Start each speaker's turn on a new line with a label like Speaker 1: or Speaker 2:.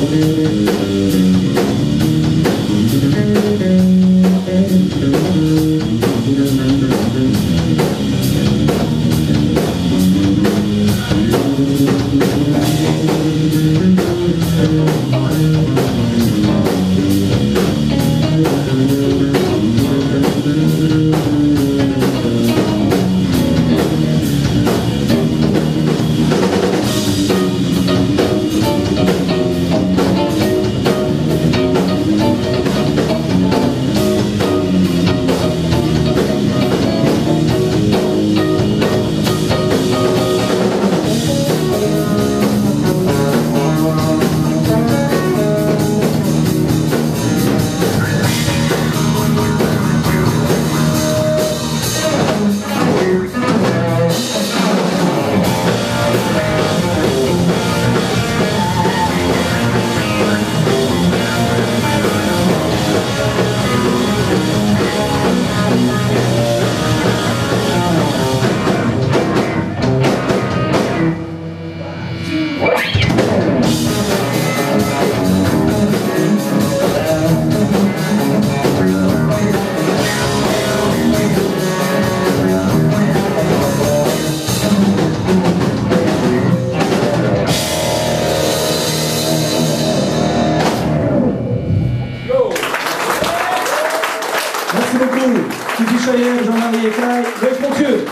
Speaker 1: Thank you. Merci beaucoup. Jean-Marie Écaille, Loïc Montieu.